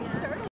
yeah.